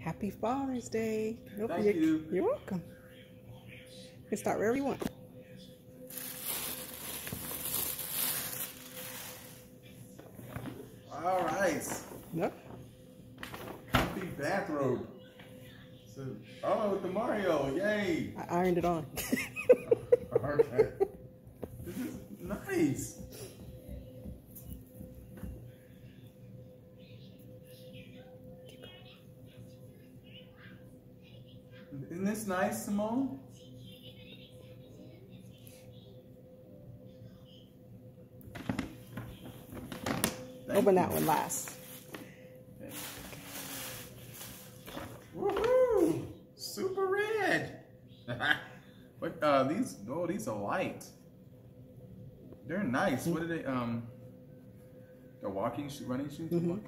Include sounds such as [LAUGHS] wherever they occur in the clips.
Happy Father's Day. Hope Thank you. You're welcome. You can start wherever you want. All right. No? Happy bathrobe. So, oh, with the Mario. Yay. I ironed it on. [LAUGHS] Okay. Isn't this nice, Simone? Thank Open you. that one last. Woohoo! Super red. [LAUGHS] what? Uh, these? Oh, these are light. They're nice. What are they? Um, the walking shoe, running shoes. Mhm.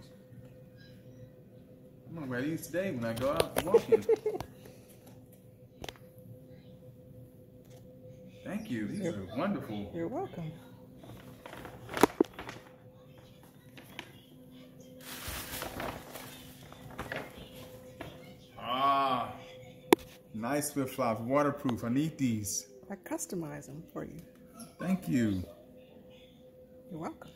I'm gonna wear these today when I go out walking. [LAUGHS] Thank you. These are wonderful. You're welcome. Ah, nice flip flops, waterproof. I need these. I customize them for you. Thank you. You're welcome.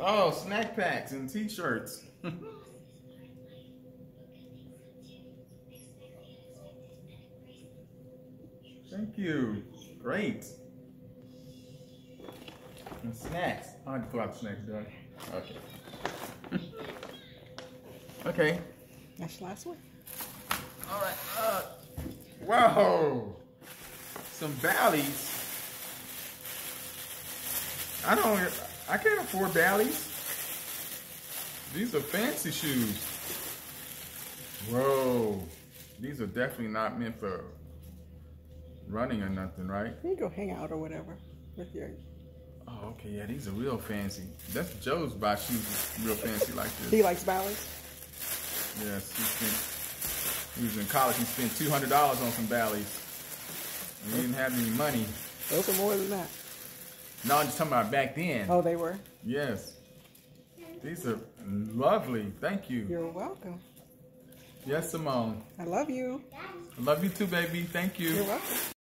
Oh, snack packs and t-shirts. Thank you. Great. And snacks. I had to pull out the snacks, dog. Okay. [LAUGHS] okay. That's the last one. All right. Uh, whoa. Some Bally's. I don't. I can't afford Bally's. These are fancy shoes. Whoa. These are definitely not meant for running or nothing, right? You can go hang out or whatever with your. Oh, okay. Yeah, these are real fancy. That's Joe's buy shoes real fancy like this. He likes ballots. Yes, he spent. He was in college. He spent two hundred dollars on some Bally's. And he didn't have any money. Those are more than that. No, I'm just talking about back then. Oh, they were. Yes. These are lovely. Thank you. You're welcome. Yes, Simone. I love you. I love you too, baby. Thank you. You're welcome.